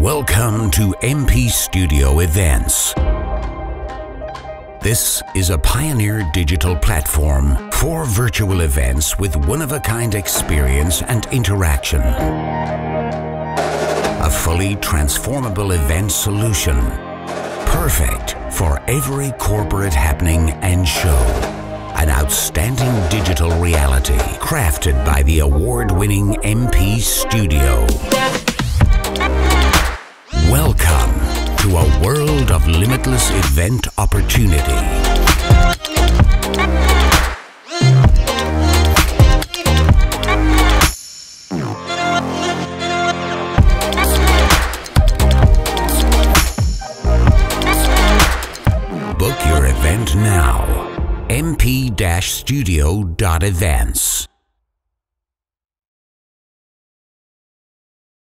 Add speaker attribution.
Speaker 1: Welcome to MP Studio Events. This is a pioneer digital platform for virtual events with one of a kind experience and interaction. A fully transformable event solution. Perfect for every corporate happening and show. An outstanding digital reality crafted by the award winning MP Studio. World of limitless event opportunity. Book your event now. mp-studio.events